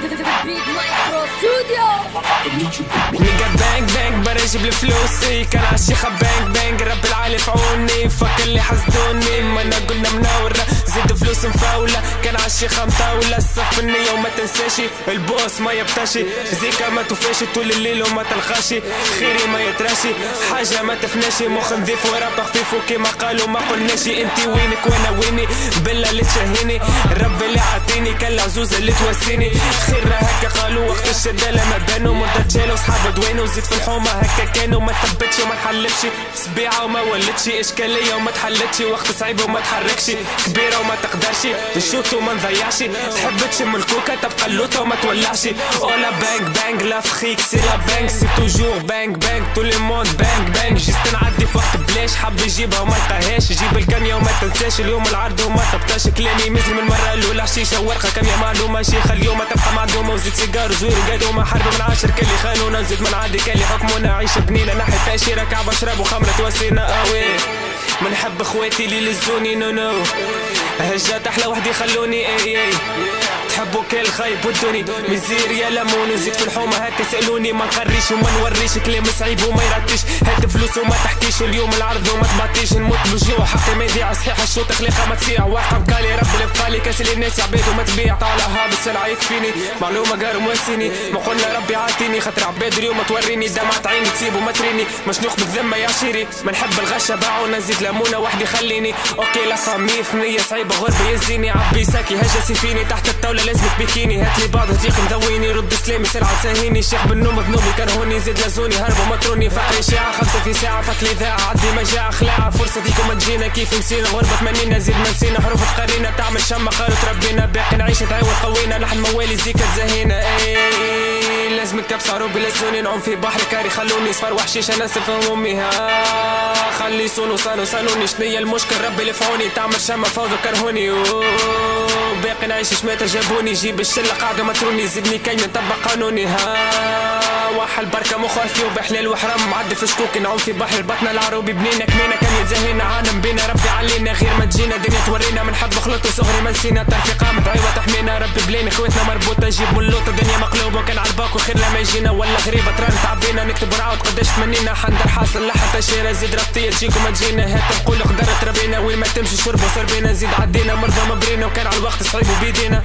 the, the, Big Micro Studio. نيجا بانج بانج براجب الفلوسي. كان عالشيخة بانج بانج رب العالي في فك اللي حسدوني ما قلنا منورة زيد فلوس مفاولة. كان عالشيخة مطاولة. الصف النية وما تنساشي البوس ما يبطاشي زيكا ما توفاشي طول الليل وما تلقاشي خيري ما يتراشي حاجة ما تفناشي مخ نظيف وراب خفيف وكيما قالوا ما قلناشي انتي وينك؟ وأنا ويني؟ بلا اللي تشهيني. ربي اللي عطيني كان عزوزة اللي توسيني. خير هكا قالوا وقت الشدة لما بانوا مرضى جالوا صحاب دوينو وزيد في الحومة. هكا كانوا ما ثبتش وما نحلفش سبيعة وما ولدش إشكالية وما تحلتش. وقت صعيب وما تحركش. كبيرة وما تقدرش. نشوت وما نضيعش. تحب تشم الكوكا تبقى اللوطة وما تولعش. أولا بانج بانج لا فخيك سي لا بانج سي توجور بانج بانج تو لي موند بانج بانج جيست نعدي في وقت بلاش. حب يجيبها وما لقاهاش. جيب وما تنساش اليوم العرض وما تبطاش كلامي مزل من المرة الأولى. حشيشة ورقة كامية معلومة شيخة اليوم تبقى معدومة وزيد سيجار زوير قادومة حرب من عاشر كلي خانونا نزيد من عادي كلي حكمونا عيش بنينة ناحية تأشيرة كعبة شراب وخمرة توسينا أوي. منحب إخواتي اللي لزوني نو نو. هجات أحلى وحدي خلوني اي اي تحبوا كل خايب ودوني مزير يا لمون وزيد في الحومة هكا سألوني ما نقريش وما نوريش كلام صعيب وما يرتيش هات فلوس وما تحكيش. اليوم العرض وما تبعتيش نموت بالجوع حقي ما يضيع. صحيح الشوط خليقة ما تسيع. واقع بقالي رب اللي بقالي كاس الناس عباد وما تبيع. طالع هابط سلعة يكفيني. معلومة قالوا مواسيني. ما قلنا ربي عاطيني. خاطر عباد اليوم توريني. دمعة عيني تسيب وما تريني. مشنوق بالذمة يا عشيري ما نحب الغشة باعونا نزيد ليمونة وحدي خليني. أوكي لا خميف نية صعيبة غربة يزيني. عبي ساكي هجسي فيني تحت الطاولة لازمك بكيني. هات لي بعض هتيق مدويني رد سلامي سرعة تساهيني الشيخ بالنوم ذنوبي كرهوني زيد لازوني هربوا مطروني. فقري شاعة خمسة في ساعة. فات لي ذاعة عدي مجاعة خلاعة فرصة ديكم ما تجينا كيف نسينا غربة تمنينا زيد ما نسينا حروف تقرينا تعمل شمة قالوا تربينا. باقي نعيش تعاود قوينا لحن موالي زيكا تزهينا اي لازمك تبصع روبي لازوني نعوم في بحر كاري خلوني صفر وحشيش. أنا سف همومي ها خلي صونو صانو صانوني شنيا المشكل؟ ربي اللي فعوني تعمل شمة فوضى كرهوني. باقي نعيش شماتة جابوني جيب الشلة قاعدة متروني زدني كي نطبق قانوني. ها وحل بركة مخافي وبحلال وحرام معدي في شكوك نعوم في بحر بطنا العروبي بنينا كمينا كان يتزهينا عالم بينا ربي علينا غير ما تجينا دنيا تورينا من حب خلط وصغري ما نسينا طرفي قامت عيوة تحمينا ربي بلينا خواتنا مربوطة جيب ملوطة دنيا مقلوبة كان عالباكو خير لما يجينا ولا غريبة تران تعبينا نكتب ونعاود قداش تمنينا حندر حاصل لحتى شيرة زيد ربطية تجيكم ما تجينا هات نقول قدرت ربينا وين ما تمشي شرب وصربينا زيد عدينا مرضى مبرينا وكان على الوقت صعيب dinner.